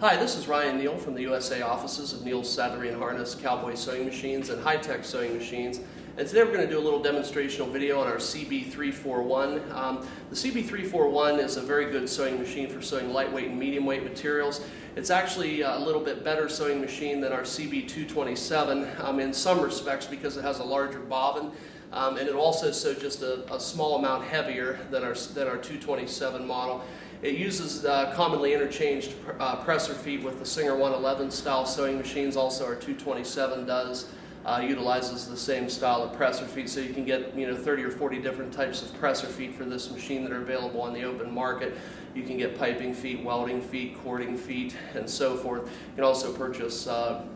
Hi, this is Ryan Neal from the USA offices of Neal's and Harness, Cowboy Sewing Machines, and High Tech Sewing Machines. And today we're going to do a little demonstrational video on our CB341. Um, the CB341 is a very good sewing machine for sewing lightweight and medium weight materials. It's actually a little bit better sewing machine than our CB227 um, in some respects because it has a larger bobbin. Um, and it also sew just a, a, small amount heavier than our, than our 227 model. It uses uh, commonly interchanged uh, presser feet with the Singer 111 style sewing machines. Also, our 227 does. Uh, utilizes the same style of presser feet, so you can get you know 30 or 40 different types of presser feet for this machine that are available on the open market. You can get piping feet, welting feet, cording feet, and so forth. You can also purchase uh,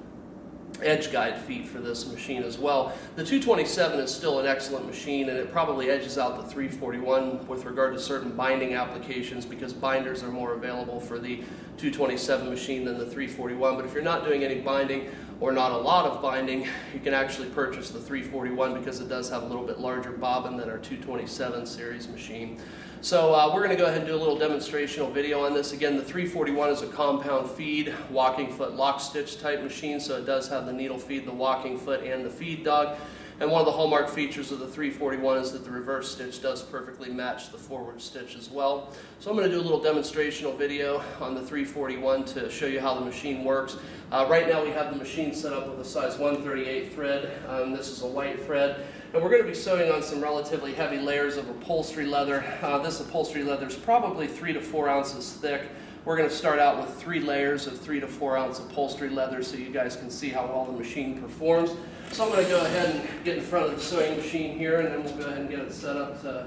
edge guide feet for this machine as well. The 227 is still an excellent machine and it probably edges out the 341 with regard to certain binding applications because binders are more available for the 227 machine than the 341. But if you're not doing any binding or not a lot of binding, you can actually purchase the 341 because it does have a little bit larger bobbin than our 227 series machine. So uh, we're going to go ahead and do a little demonstrational video on this. Again, the 341 is a compound feed, walking foot lock stitch type machine, so it does have the needle feed, the walking foot, and the feed dog. And one of the hallmark features of the 341 is that the reverse stitch does perfectly match the forward stitch as well. So I'm going to do a little demonstrational video on the 341 to show you how the machine works. Uh, right now we have the machine set up with a size 138 thread. Um, this is a white thread. And we're going to be sewing on some relatively heavy layers of upholstery leather. Uh, this upholstery leather is probably three to four ounces thick. We're going to start out with three layers of three to four ounce upholstery leather so you guys can see how well the machine performs. So I'm going to go ahead and get in front of the sewing machine here and then we'll go ahead and get it set up to,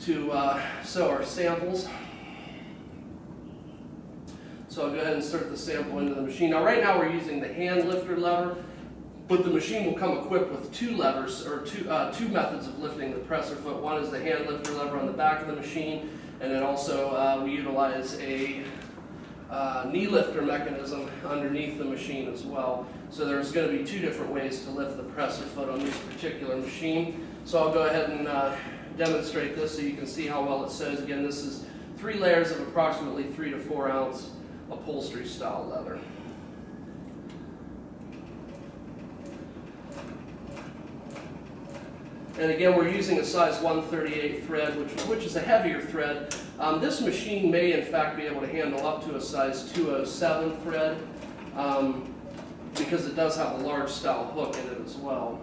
to uh, sew our samples. So I'll go ahead and insert the sample into the machine. Now right now we're using the hand lifter lever, but the machine will come equipped with two levers, or two, uh, two methods of lifting the presser foot. One is the hand lifter lever on the back of the machine, and then also uh, we utilize a uh, knee lifter mechanism underneath the machine as well. So there's going to be two different ways to lift the presser foot on this particular machine. So I'll go ahead and uh, demonstrate this so you can see how well it sews. Again, this is three layers of approximately three to four ounce upholstery style leather. And again, we're using a size 138 thread, which, which is a heavier thread. Um, this machine may, in fact, be able to handle up to a size 207 thread um, because it does have a large style hook in it as well.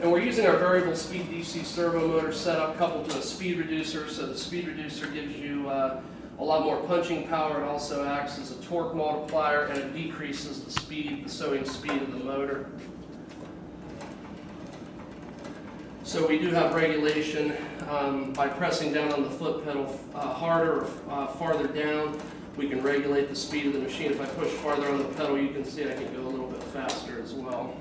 And we're using our variable speed DC servo motor setup coupled to a speed reducer. So the speed reducer gives you uh, a lot more punching power. It also acts as a torque multiplier and it decreases the speed, the sewing speed of the motor. So we do have regulation um, by pressing down on the foot pedal uh, harder or uh, farther down. We can regulate the speed of the machine. If I push farther on the pedal, you can see I can go a little bit faster as well.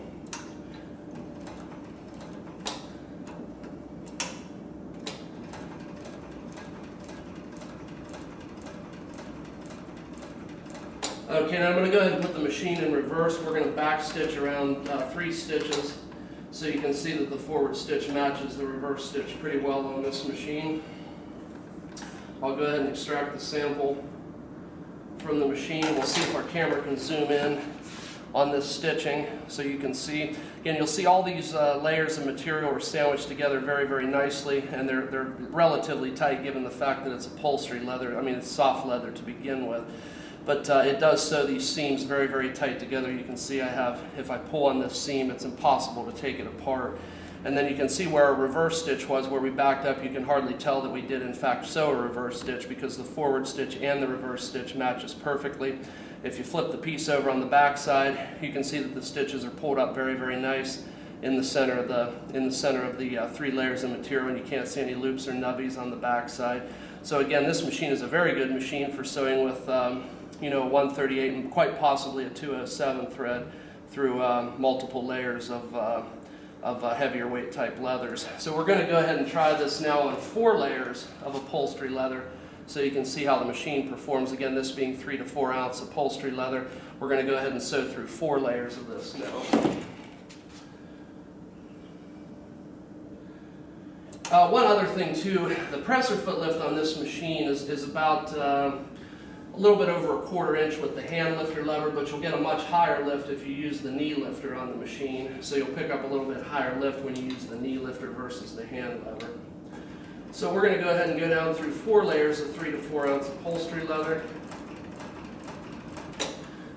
Okay, now I'm going to go ahead and put the machine in reverse. We're going to back stitch around uh, three stitches so you can see that the forward stitch matches the reverse stitch pretty well on this machine. I'll go ahead and extract the sample from the machine. We'll see if our camera can zoom in on this stitching so you can see. Again, you'll see all these uh, layers of material are sandwiched together very, very nicely and they're, they're relatively tight given the fact that it's upholstery leather. I mean, it's soft leather to begin with. But uh, it does sew these seams very, very tight together. You can see I have, if I pull on this seam, it's impossible to take it apart. And then you can see where our reverse stitch was, where we backed up. You can hardly tell that we did in fact sew a reverse stitch because the forward stitch and the reverse stitch matches perfectly. If you flip the piece over on the back side, you can see that the stitches are pulled up very, very nice in the center of the in the center of the uh, three layers of material, and you can't see any loops or nubbies on the back side. So again, this machine is a very good machine for sewing with um, you know, 138 and quite possibly a 207 thread through uh, multiple layers of, uh, of uh, heavier weight type leathers. So we're going to go ahead and try this now on four layers of upholstery leather so you can see how the machine performs. Again, this being three to four ounce upholstery leather, we're going to go ahead and sew through four layers of this now. Uh, one other thing too, the presser foot lift on this machine is, is about uh, a little bit over a quarter inch with the hand lifter lever, but you'll get a much higher lift if you use the knee lifter on the machine. So you'll pick up a little bit higher lift when you use the knee lifter versus the hand lever. So we're going to go ahead and go down through four layers of three to four ounce upholstery leather.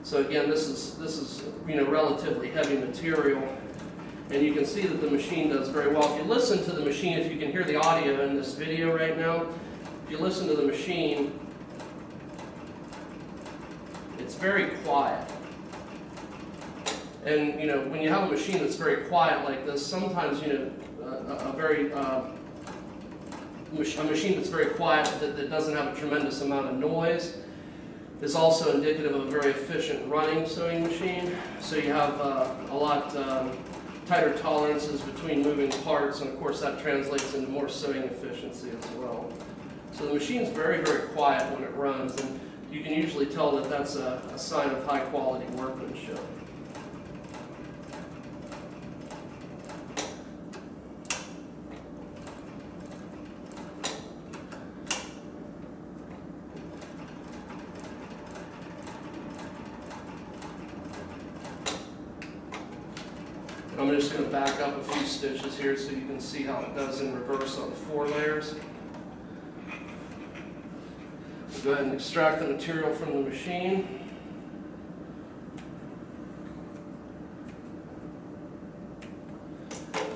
So again, this is this is you know relatively heavy material, and you can see that the machine does very well. If you listen to the machine, if you can hear the audio in this video right now, if you listen to the machine, very quiet. And you know, when you have a machine that's very quiet like this, sometimes you know, a, a very uh, a machine that's very quiet that, that doesn't have a tremendous amount of noise is also indicative of a very efficient running sewing machine. So you have uh, a lot um, tighter tolerances between moving parts, and of course that translates into more sewing efficiency as well. So the machine's very, very quiet when it runs, and you can usually tell that that's a, a sign of high quality workmanship. I'm just going to back up a few stitches here so you can see how it does in reverse on the four layers. Go ahead and extract the material from the machine.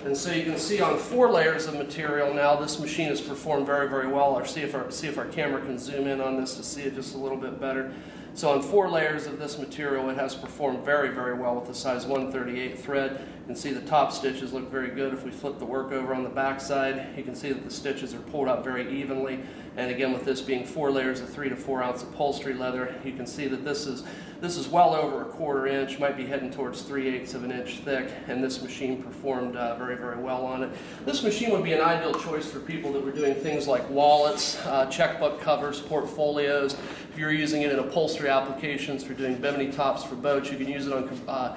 And so you can see on four layers of material now, this machine has performed very, very well. Or see if our, see if our camera can zoom in on this to see it just a little bit better. So on four layers of this material, it has performed very, very well with the size 138 thread. You can see the top stitches look very good. If we flip the work over on the back side, you can see that the stitches are pulled out very evenly. And again, with this being four layers of three to four ounce upholstery leather, you can see that this is, this is well over a quarter inch, might be heading towards three eighths of an inch thick, and this machine performed uh, very, very well on it. This machine would be an ideal choice for people that were doing things like wallets, uh, checkbook covers, portfolios. If you're using it in upholstery applications for doing bimini tops for boats, you can use it on uh,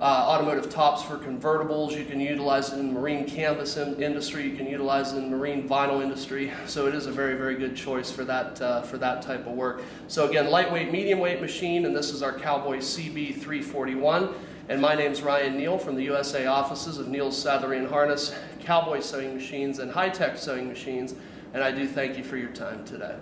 uh, automotive tops for convertibles. You can utilize it in marine canvas in industry. You can utilize it in marine vinyl industry. So it is a very, very good choice for that, uh, for that type of work. So again, lightweight, medium weight machine, and this is our Cowboy CB341. And my name is Ryan Neal from the USA offices of Neal's Saddlery and Harness, Cowboy Sewing Machines, and High-Tech Sewing Machines. And I do thank you for your time today.